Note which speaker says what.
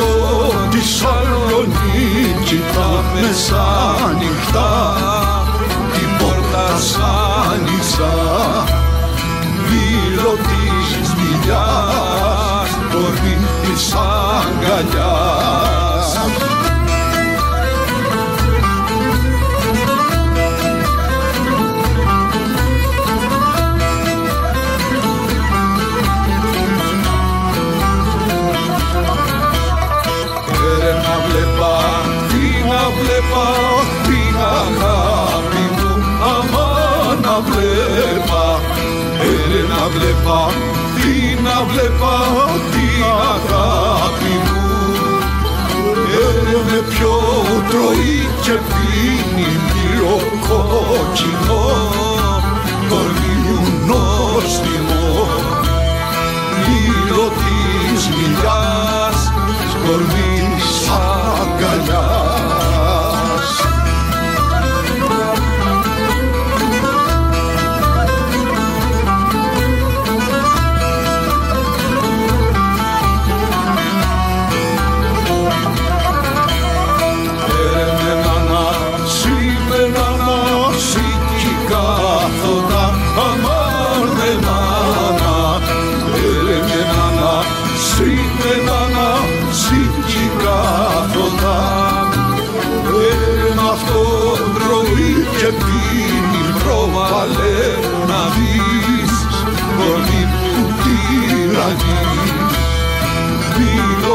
Speaker 1: εδώ τη Σαλονίκη τα μεσάνυχτα. Την πόρτα σαν άνοιξα δήλω της μιλιάς κορμί της αγκαλιάς. Να βλέπα, έρε να βλέπα, τι να βλέπα, την αγάπη μου. Έρε με ποιο τρώει και πίνει μήλο κόκκινο Κορμί μου νόστιμο, μήλο της μιλιάς κορμής αγκαλιάς τρώει και πίνει προβαλέ να δεις κορμί του τυραννή Μήλο